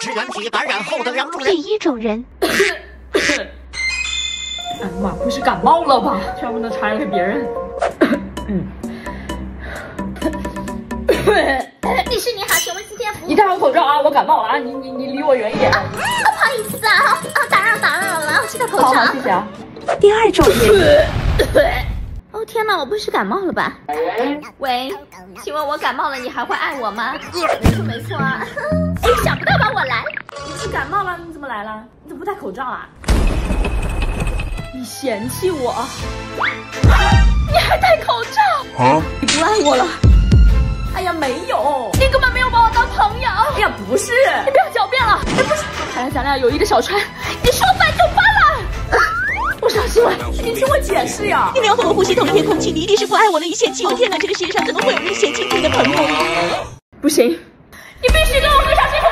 支原体感染后的两种人。第一种人，哎呀妈，不是感冒了吧？千万不能传染给别人。嗯。律师你好，请问今天服务？你戴好口罩啊！我感冒了啊！你你你离我远一点。啊，不好意思啊，啊，打扰打扰了，我去戴口罩。好好，谢谢啊。第二种人，哦天哪，我不是感冒了吧？喂，请问我感冒了，你还会爱我吗？没错没错啊。哎，想不到吧，我感冒了？你怎么来了？你怎么不戴口罩啊？你嫌弃我？你还戴口罩？啊？你不爱我了？哎呀，没有，你根本没有把我当朋友。哎呀，不是，你不要狡辩了。哎，不是，看来咱俩友谊的小船，你说翻就翻了。我伤心了，你听我解释呀。你没有和我呼吸同一片空气，你一定是不爱我了。你嫌弃我，天哪，这个世界上怎么会有人嫌弃自己的朋友？不行，你必须跟我喝上。